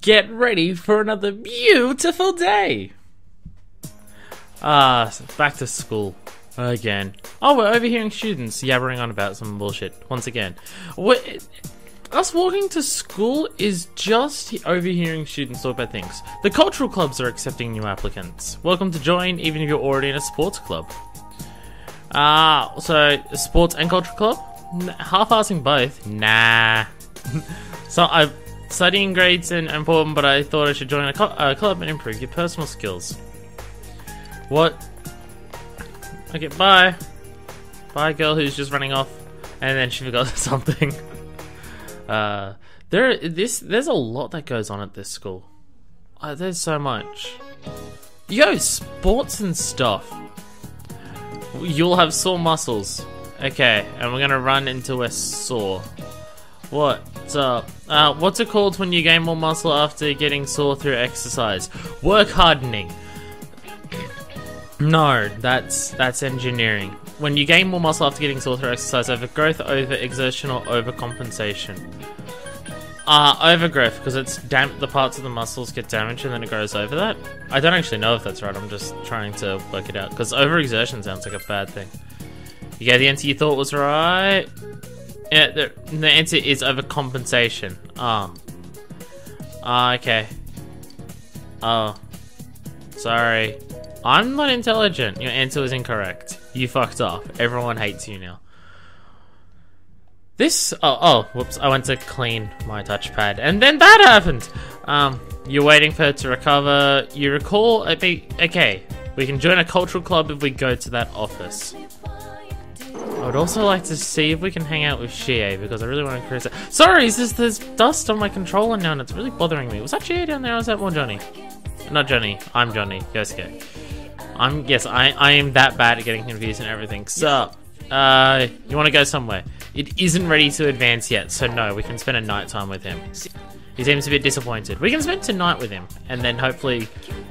Get ready for another beautiful day. Ah, back to school again. Oh, we're overhearing students yabbering on about some bullshit once again. What? Us walking to school is just overhearing students talk about things. The cultural clubs are accepting new applicants. Welcome to join, even if you're already in a sports club. Ah, uh, so sports and cultural club? Half-assing both? Nah. so I'm studying grades and important, but I thought I should join a, a club and improve your personal skills. What? Okay, bye. Bye, girl who's just running off, and then she forgot something. uh, there, this, there's a lot that goes on at this school. Uh, there's so much. Yo, sports and stuff. You'll have sore muscles. Okay, and we're gonna run into a sore. What's up? Uh, what's it called when you gain more muscle after getting sore through exercise? Work hardening. No, that's that's engineering. When you gain more muscle after getting sore through exercise, overgrowth, overexertion, or overcompensation. Uh, overgrowth, because it's damp, the parts of the muscles get damaged and then it grows over that. I don't actually know if that's right, I'm just trying to work it out, because overexertion sounds like a bad thing. You get the answer you thought was right. Yeah, the, the answer is overcompensation. Ah, uh, okay. Oh. Sorry. I'm not intelligent. Your answer was incorrect. You fucked up. Everyone hates you now. This, oh, oh, whoops, I went to clean my touchpad, and then that happened! Um, you're waiting for it to recover, you recall, I think, okay, we can join a cultural club if we go to that office. I would also like to see if we can hang out with Chie, because I really want to create Sorry, there's, there's dust on my controller now, and it's really bothering me. Was that Chie down there, or was that more Johnny? Not Johnny, I'm Johnny, Yosuke. I'm, yes, I, I am that bad at getting confused and everything, so... Uh, you want to go somewhere? It isn't ready to advance yet, so no, we can spend a night time with him. He seems a bit disappointed. We can spend tonight with him, and then hopefully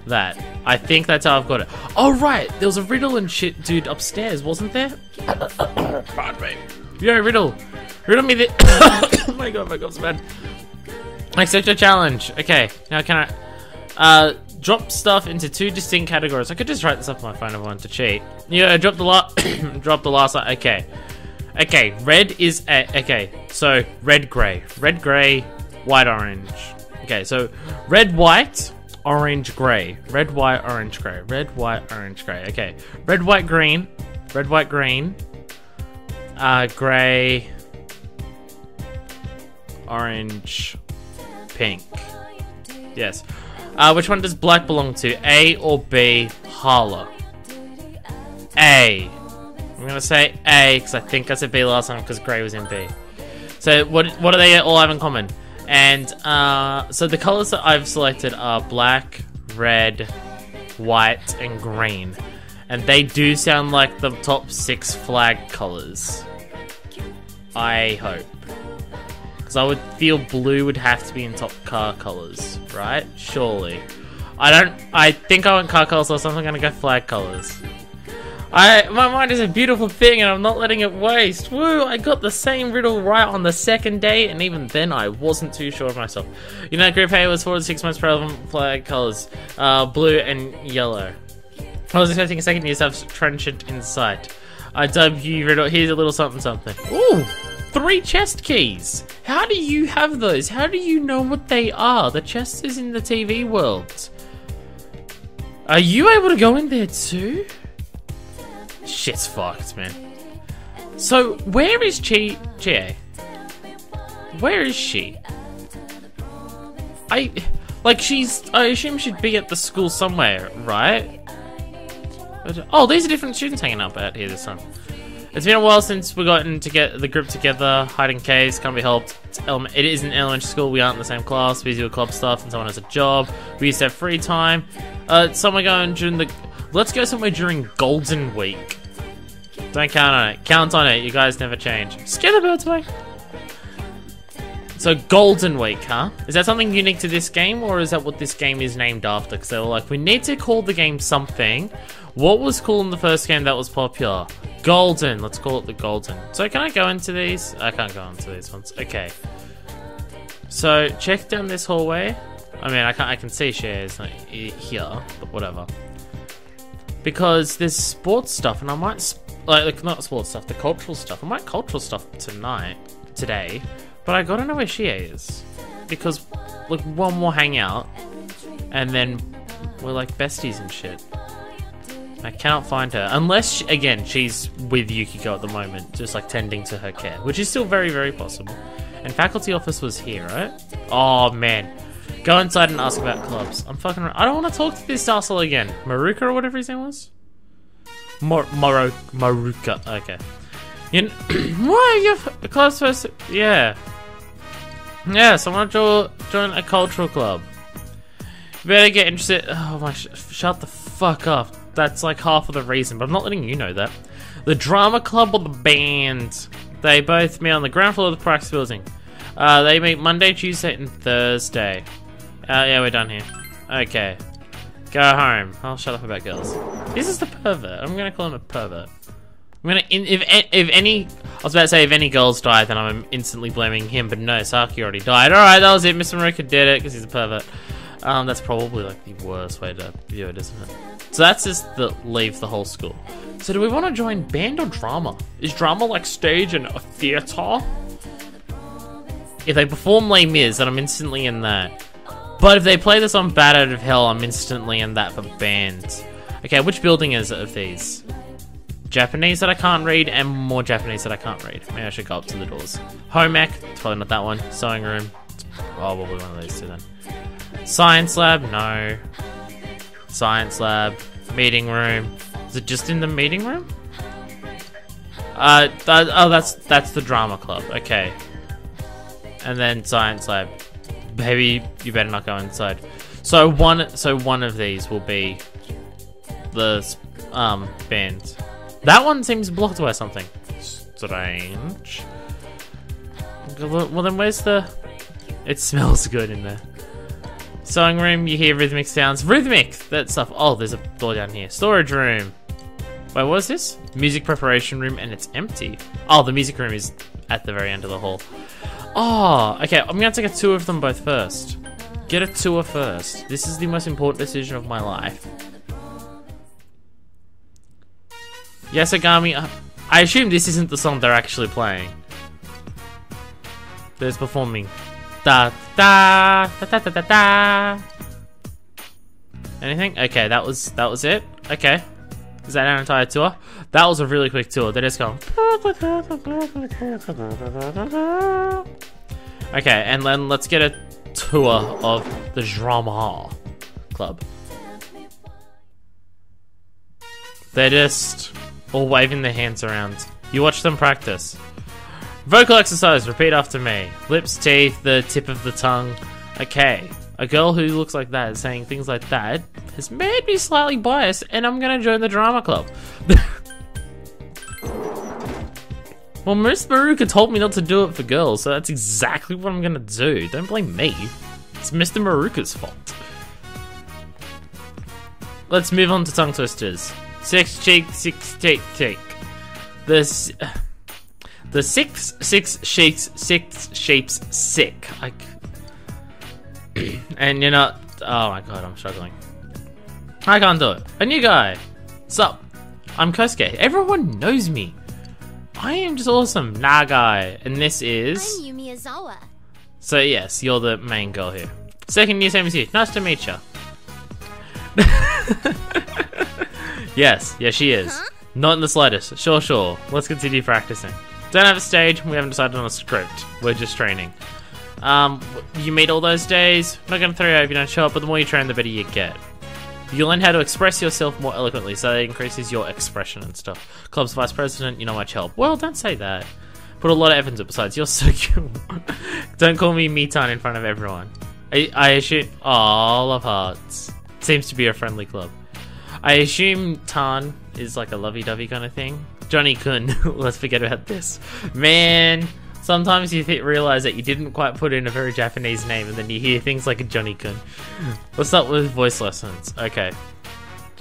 that. I think that's how I've got it. Oh, right, there was a Riddle and shit dude upstairs, wasn't there? Pardon me. Yo, Riddle. Riddle me the... oh my god, my god's bad. Accept your challenge. Okay, now can I... Uh, drop stuff into two distinct categories. I could just write this up on my phone if I wanted to cheat. Yeah, drop the last, drop the last. Okay, okay. Red is a okay. So red, gray, red, gray, white, orange. Okay, so red, white, orange, gray, red, white, orange, gray, red, white, orange, gray. Okay, red, white, green, red, white, green, uh, gray, orange, pink. Yes. Uh, which one does black belong to? A or B? Hala. A. I'm gonna say A because I think I said B last time because Grey was in B. So what what do they all have in common? And uh, so the colors that I've selected are black, red, white, and green. And they do sound like the top six flag colors. I hope. Because I would feel blue would have to be in top car colors, right? Surely. I don't. I think I want car colors, so I'm gonna go flag colors. I my mind is a beautiful thing, and I'm not letting it waste. Woo! I got the same riddle right on the second day, and even then, I wasn't too sure of myself. You know, Group A was four to six most relevant flag colors: uh, blue and yellow. I was expecting a second year have trenchant insight. I dub you riddle. Here's a little something something. Ooh three chest keys. How do you have those? How do you know what they are? The chest is in the TV world. Are you able to go in there too? Shit's fucked, man. So, where is Chi... Chie? Where is she? I... Like, she's... I assume she'd be at the school somewhere, right? Oh, these are different students hanging out out here this time. It's been a while since we've gotten to get the group together. Hiding caves can't be helped. It's it is an elementary school. We aren't in the same class. Busy with club stuff, and someone has a job. We used to have free time. Uh, somewhere going during the. Let's go somewhere during Golden Week. Don't count on it. Count on it. You guys never change. Scare the birds away. So Golden Week, huh? Is that something unique to this game, or is that what this game is named after? Because they were like, we need to call the game something. What was cool in the first game that was popular? Golden. Let's call it the Golden. So can I go into these? I can't go into these ones. Okay. So check down this hallway. I mean, I can I can see shares here, but whatever. Because there's sports stuff, and I might like, not sports stuff, the cultural stuff. I might cultural stuff tonight, today, but I gotta know where she is because like one more hangout, and then we're like besties and shit. I cannot find her unless she, again she's with Yukiko at the moment, just like tending to her care, which is still very very possible. And faculty office was here, right? Oh man, go inside and ask about clubs. I'm fucking. I don't want to talk to this asshole again. Maruka or whatever his name was. Mor Moro Maruka. Okay. You why are you clubs first? Yeah. Yes, I want to jo- join a cultural club. Better get interested. Oh my! Sh- shut the fuck up. That's like half of the reason, but I'm not letting you know that. The drama club or the band? They both meet on the ground floor of the practice building. Uh, they meet Monday, Tuesday, and Thursday. Uh, yeah, we're done here. Okay. Go home. I'll shut up about girls. This is the pervert. I'm gonna call him a pervert. I'm gonna if if any I was about to say if any girls die, then I'm instantly blaming him. But no, Saki already died. All right, that was it. Mr. Maruka did it because he's a pervert. Um, that's probably like the worst way to view it, isn't it? So that's just the leave the whole school. So do we want to join band or drama? Is drama like stage and a theater? If they perform Les Mis, then I'm instantly in that. But if they play this on Bat Out of Hell, I'm instantly in that for band. Okay, which building is it of these? Japanese that I can't read, and more Japanese that I can't read. Maybe I should go up to the doors. Home ec, it's probably not that one. Sewing room, it's probably one of those two then. Science lab, no. Science lab, meeting room. Is it just in the meeting room? Uh, oh, that's that's the drama club. Okay. And then science lab. Baby, you better not go inside. So one, so one of these will be the um band. That one seems blocked by something strange. Well, then where's the? It smells good in there. Sewing room, you hear rhythmic sounds. Rhythmic! That stuff. Oh, there's a door down here. Storage room. Wait, what is this? Music preparation room, and it's empty. Oh, the music room is at the very end of the hall. Oh, okay. I'm gonna take a tour of them both first. Get a tour first. This is the most important decision of my life. Yasagami, uh, I assume this isn't the song they're actually playing. There's performing. Da da da da da da da. Anything? Okay, that was that was it. Okay, is that our entire tour? That was a really quick tour. They just go. Okay, and then let's get a tour of the drama club. They're just all waving their hands around. You watch them practice. Vocal exercise, repeat after me. Lips, teeth, the tip of the tongue. Okay. A girl who looks like that saying things like that has made me slightly biased, and I'm gonna join the drama club. well, Miss Maruka told me not to do it for girls, so that's exactly what I'm gonna do. Don't blame me. It's Mr. Maruka's fault. Let's move on to tongue twisters. Six cheek, six cheek, cheek. The the six six shapes six shapes sick. Like, and you're not. Oh my god, I'm struggling. I can't do it. A new guy. Sup? I'm Kosuke. Everyone knows me. I am just awesome. Nagai. And this is. I'm Yumi Ozawa. So yes, you're the main girl here. Second year, same as you. Nice to meet you. yes, yes, she is. Huh? Not in the slightest. Sure, sure. Let's continue practicing. Don't have a stage. We haven't decided on a script. We're just training. Um, you meet all those days. I'm Not gonna throw you out if you don't show up, but the more you train, the better you get. You learn how to express yourself more eloquently, so that increases your expression and stuff. Club's vice president, you know much help. Well, don't say that. Put a lot of effort into it. Besides, you're so cute. don't call me Mitan in front of everyone. I, I assume. Oh, love hearts. Seems to be a friendly club. I assume Tan is like a lovey-dovey kind of thing. Johnny Kun. Let's forget about this. Man, sometimes you th- realize that you didn't quite put in a very Japanese name, and then you hear things like a Johnny Kun. Let's hmm. start with voice lessons. Okay.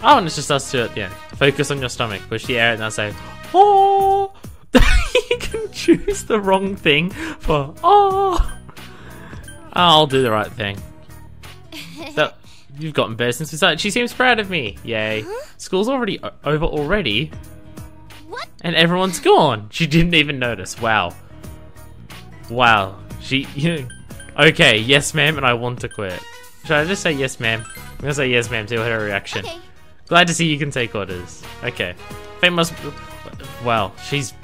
Oh, and it's just us two at the end. Focus on your stomach. Push the air, and I'll say, "Oh." you can choose the wrong thing for "oh." I'll do the right thing. That you've gotten better since we started. She seems proud of me. Yay. School's already o- over already. What? And everyone's gone. She didn't even notice. Wow. Wow. She. okay, yes, ma'am, and I want to quit. Should I just say yes, ma'am? I'm gonna say yes, ma'am, see what her reaction. Okay. Glad to see you can take orders. Okay. Fate must. Wow, she's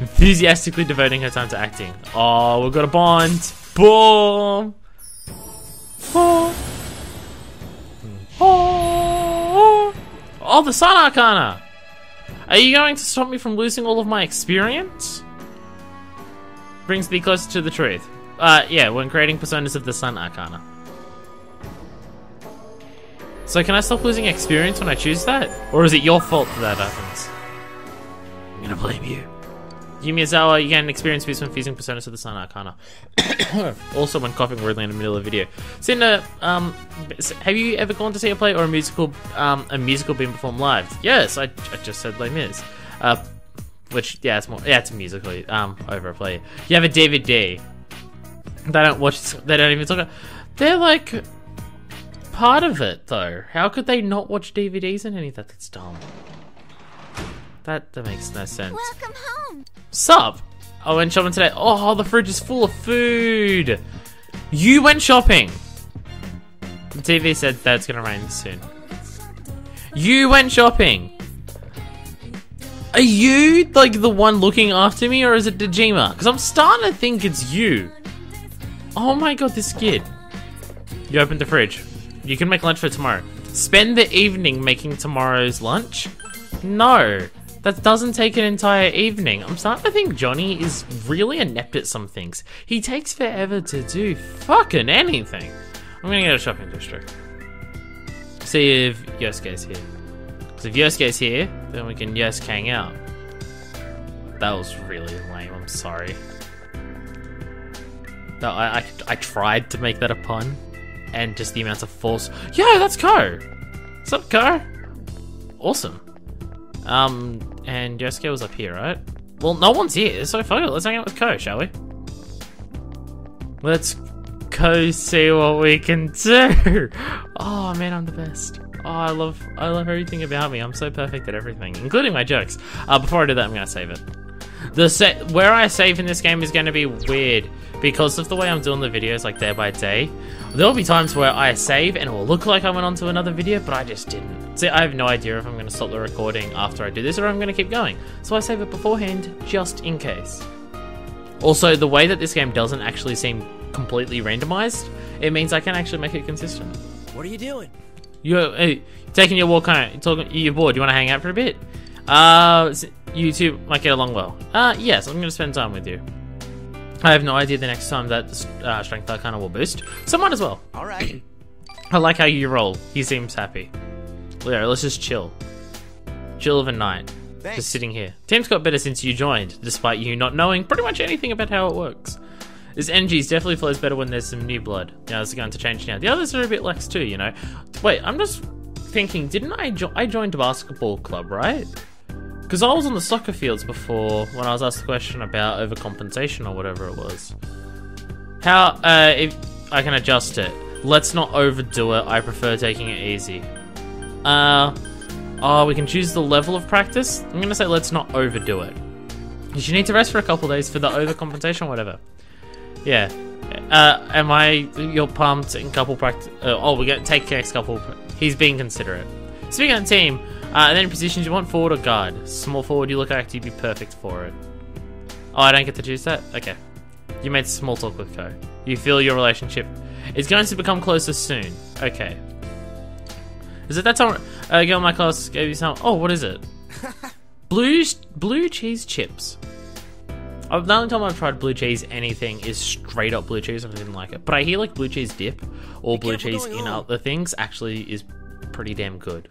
enthusiastically devoting her time to acting. Oh, we've got a bond. Boom. Oh. Oh. Oh, the Sun Arcana. Are you going to stop me from losing all of my experience? Brings me closer to the truth. Uh, yeah, when creating personas of the Sun Arcana. So can I stop losing experience when I choose that? Or is it your fault that that happens? I'm gonna blame you. Yumi Ozawa, you get an experience boost when fusing personas of the Sun Arcana. also when coughing weirdly in the middle of a video. Cinder, um, have you ever gone to see a play or a musical, um, a musical being performed live? Yes, I, I just said Les Mis. Uh, which, yeah, it's more, yeah, it's musically, um, over a play. You have a DVD. They don't watch, they don't even talk about, they're like, part of it, though. How could they not watch DVDs and any of that? That's dumb. That, that makes no sense. Welcome home. Sup? I went shopping today. Oh, the fridge is full of food. You went shopping. The TV said that it's gonna rain soon. You went shopping. Are you like the one looking after me, or is it Dojima? Because I'm starting to think it's you. Oh my god, this kid. You opened the fridge. You can make lunch for tomorrow. Spend the evening making tomorrow's lunch? No. That doesn't take an entire evening. I'm starting to think Johnny is really inept at some things. He takes forever to do fucking anything. I'm gonna go to shopping district. See if Yosuke's here. Because if Yosuke's here, then we can Yosuke hang out. That was really lame, I'm sorry. No, I, I, I tried to make that a pun, and just the amount of force. Yeah, that's Ko! What's up, Ko? Awesome. Um, and Yosuke was up here, right? Well, no one's here, so fuck it. Let's hang out with Ko, shall we? Let's go see what we can do. Oh man, I'm the best. Oh, I love, I love everything about me. I'm so perfect at everything, including my jokes. Uh, before I do that, I'm gonna save it. The set where I save in this game is going to be weird because of the way I'm doing the videos like day by day. There'll be times where I save and it will look like I went on to another video, but I just didn't. See, I have no idea if I'm going to stop the recording after I do this or I'm going to keep going. So I save it beforehand just in case. Also, the way that this game doesn't actually seem completely randomized, it means I can actually make it consistent. What are you doing? You're hey, taking your walk home. You're talking. You're bored. You want to hang out for a bit? Uh, you two might get along well. Uh, yes, I'm going to spend time with you. I have no idea the next time that uh, Strength Arcana will boost, so might as well. All right. I like how you roll. He seems happy. Yeah, let's just chill. Chill of a night. Thanks. Just sitting here. Team's got better since you joined, despite you not knowing pretty much anything about how it works. This energy definitely flows better when there's some new blood. Now it's going to change now. The others are a bit lax too, you know. Wait, I'm just thinking. Didn't I? Jo- I joined a basketball club, right? Because I was on the soccer fields before when I was asked the question about overcompensation or whatever it was. How? Uh, if I can adjust it. Let's not overdo it. I prefer taking it easy. Uh, oh, we can choose the level of practice. I'm gonna say let's not overdo it. You need to rest for a couple days for the overcompensation or whatever. Yeah. Uh, am I? You're pumped in couple practice? Uh, oh, we got take next couple. He's being considerate. Speaking of the team, uh, then positions you want forward or guard. Small forward, you look like you'd be perfect for it. Oh, I don't get to choose that. Okay. You made small talk with Ko. You feel your relationship is going to become closer soon. Okay. Is it that time? A girl in my class gave you some. Oh, what is it? blue blue cheese chips. The only time I've tried blue cheese anything is straight up blue cheese and I didn't like it. But I hear like blue cheese dip or blue cheese in other things actually is pretty damn good.